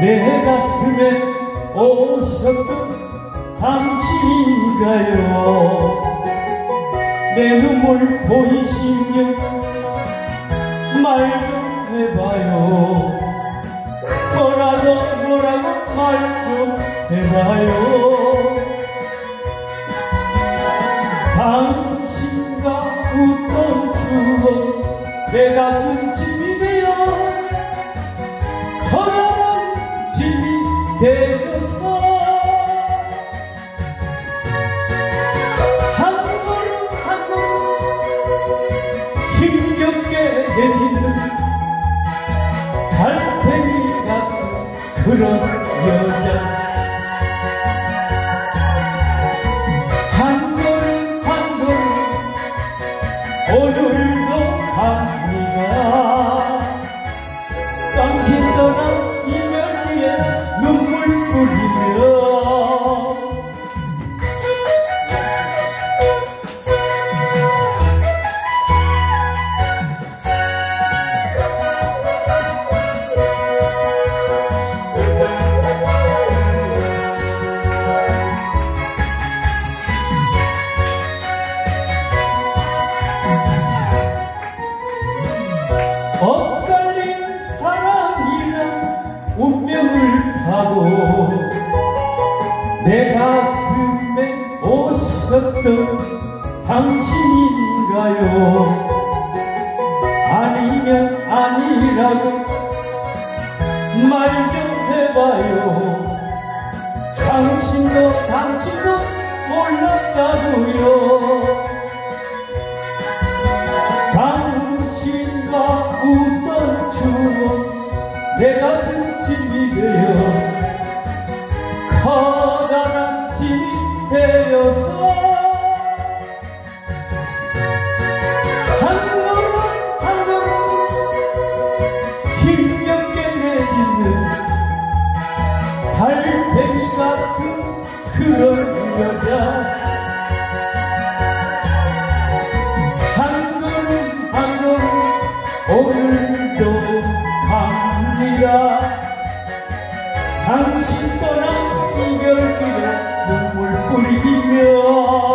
내 가슴에 오셨던 당신인가요? 내 눈물 보이시면 말 좀 해봐요. 뭐라도 뭐라고 말 좀 해봐요. 당신과 웃던 추억 내 가슴 짐이 되어서 한 걸음 한 걸음 힘겹게 내딛는 달팽이 같은 그런 여자 내 가슴에 오셨던 당신인가요? 아니면 아니라고 말 좀 해봐요. 당신도 당신도 몰랐다고요 오늘도 갑니다. 당신 떠난 이별길에 눈물 뿌리며